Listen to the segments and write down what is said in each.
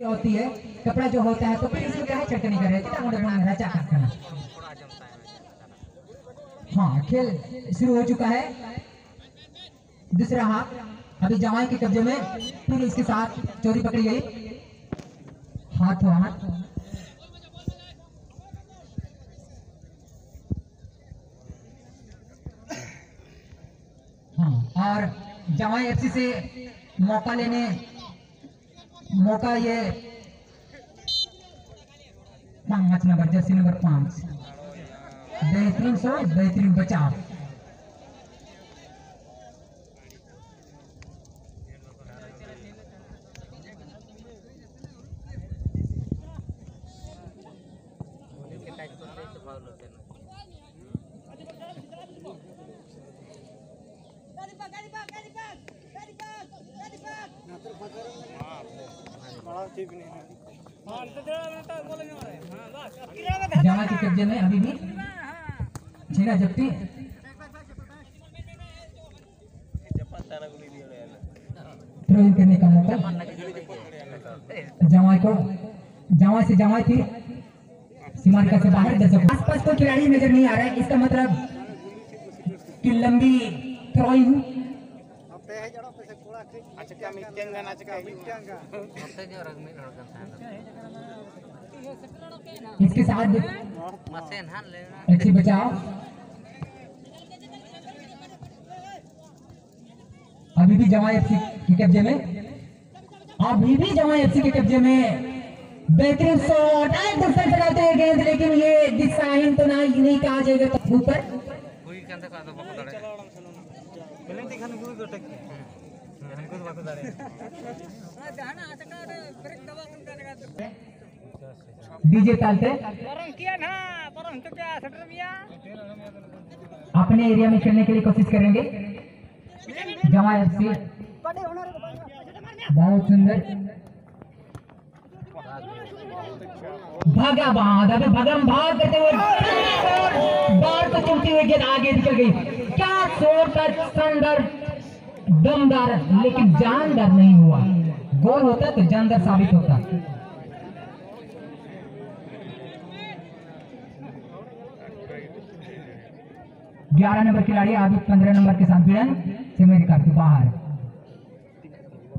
होती है, कपड़ा जो होता है तो फिर इसमें क्या चटनी कर रहे हैं मोटे बना रचा करना हाँ खेल शुरू हो चुका है। दूसरा हाथ अभी जवाई के कब्जे में, फिर इसके साथ चोरी पकड़ी गई। हाथ हाथ हाँ और जवाई एफसी से मौका लेने मौका ये पाँच नंबर जर्सी नंबर पाँच बेहतरीन सो बेहतरीन बचाव जमा के कब्जे में अभी भी? छेड़ा करने का मौका? जमाई को? जमाई से जमाई थी सीमारेखा से बाहर दर्शक आसपास कोई खिलाड़ी नज़र नहीं आ रहा है इसका मतलब कि लंबी थ्रोइंग इसके साथ अच्छी बचाव अभी भी जमा एफसी के कब्जे में? अभी भी जमा एफसी के कब्जे में। बेहतरीन शॉट एक दूसरे चलाते हैं गेंद लेकिन ये डिसाइन तो नहीं नहीं कहा जाएगा। तो ऊपर डीजे तालते अपने एरिया में खेलने के लिए कोशिश करेंगे। जमा बहुत सुंदर। भागा बाँध अभी भगम भाग करते हुए। बाढ़ को चुनती हुई गेंद आगे निकल गई। क्या शोर का सुंदर दमदार लेकिन जानदार नहीं हुआ। गोल होता तो जानदार साबित होता। ग्यारह नंबर खिलाड़ी आगे पंद्रह नंबर के साथ भिड़न सीमेंट काट के बाहर।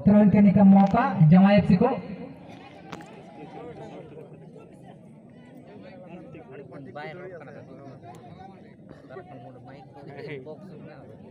तुरंत करने का मौका जमा एफसी को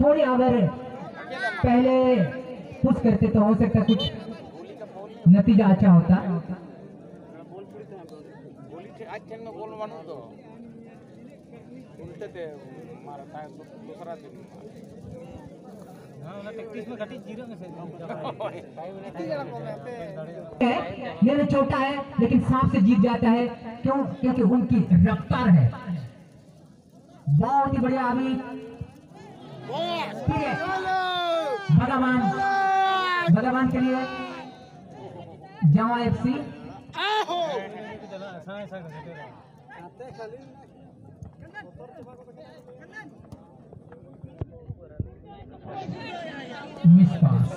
थोड़ी अगर पहले कुछ करते तो हो सकता कुछ नतीजा अच्छा होता। मेरे छोटा है, लेकिन सांप से जीत जाता है। क्यों? क्योंकि उनकी रफ्तार है। बहुत ही बढ़िया अभी भगवान भगवान के लिए जावा एफसी मिस पास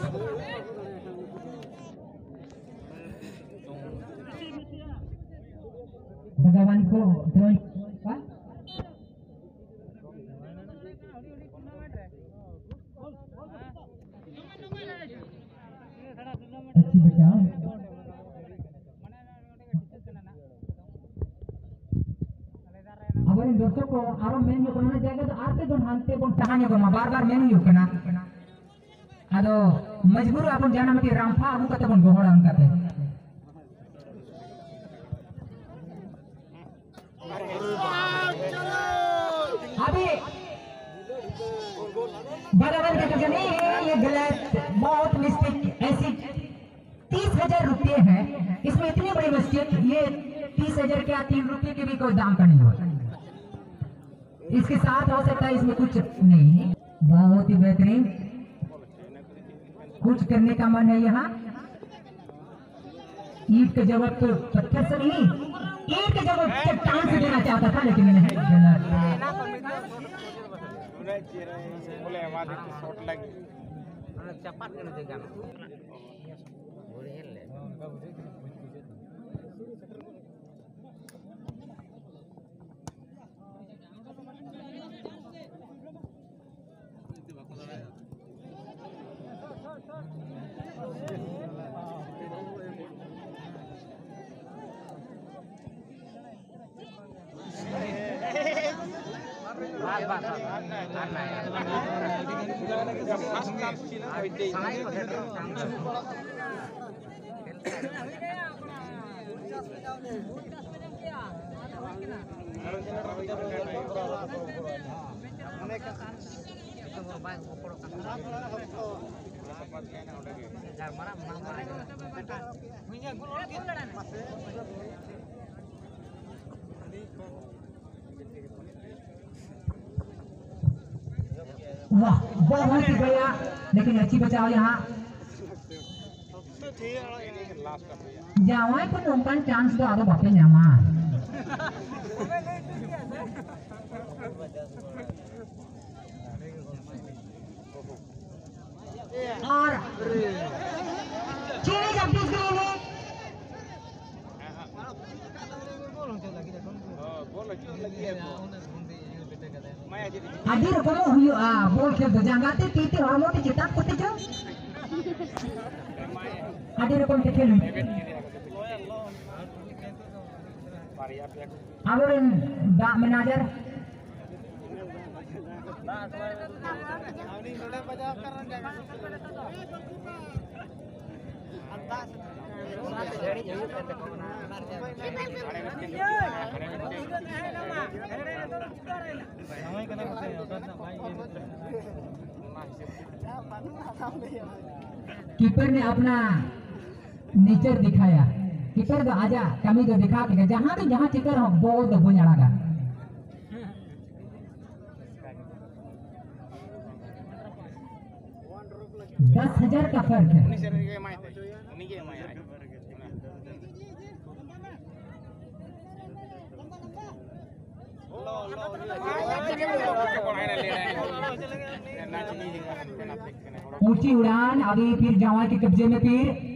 भगवान को ड्रॉइंग का अच्छी बचाओ। अगर इन दोस्तों को आरो मेन्यू बनाना जाएगा तो आते तो हानते को सहाने को बार बार मेन्यू करना अदो मजबूर अपन जाना मती रामफा, हम कते बन गोहड़ा हम कते अभी बराबर का नहीं, ये गलत, बहुत मिस्टेक ऐसी तीस हज़ार रुपये है। इसमें इतनी बड़ी मस्जिद ये तीस हज़ार क्या तीन रुपए के भी कोई दाम का नहीं होता। इसके साथ हो सकता है इसमें कुछ नहीं। बहुत ही बेहतरीन। कुछ करने का मन है यहाँ। ईट के जवाब तो पत्थर से नहीं। ईट का जवाब चट्टान से देना चाहता था लेकिन नहीं देना। boleh Ini gue lagi. वाह बहुत ही बढ़िया लेकिन अच्छी बचाव यहाँ last का भैया Jawai pun umpan chance tu ada bapak nyaman. और चीनी जब बीस गई में oh bola lagi Hadir keeper ने अपना नेचर दिखाया। कीपर तो आजा, कमी तो दिखा, के जहाँ भी जहाँ चिकर हो, बॉल तो बुझ अड़ागा दस हज़ार का फ़र्क है। ऊँची उड़ान अभी फिर जवान के कब्जे में फिर।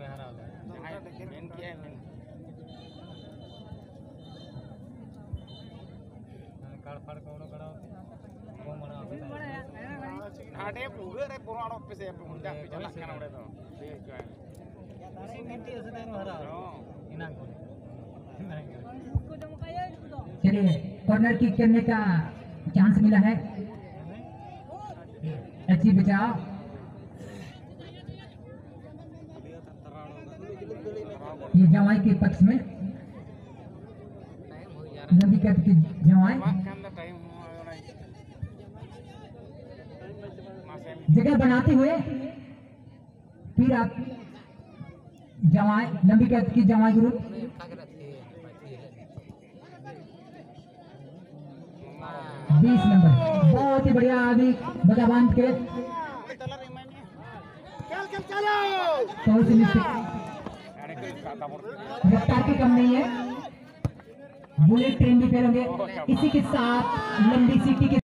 Kamu mah ini terang kita mau terang gitu ya kita Hmm. harap ya jangan ada main kian ini ada juga ada pura ada pese apa muda jalan kan udah tuh dia jual oh चलिए corner kick करने का chance मिला है अच्छी बचाव ये जवाई के पक्ष में। लंबी कट की जवाई। जगह बनाते हुए फिर आप जवाई लंबी कट की जवाई ग्रुप बीस नंबर। बहुत ही बढ़िया अभी बगा बाँध के ada ke kata रफ्तार की कम नहीं है। बुलेट ट्रेन भी फिर होंगे इसी के साथ लंबी सीटी के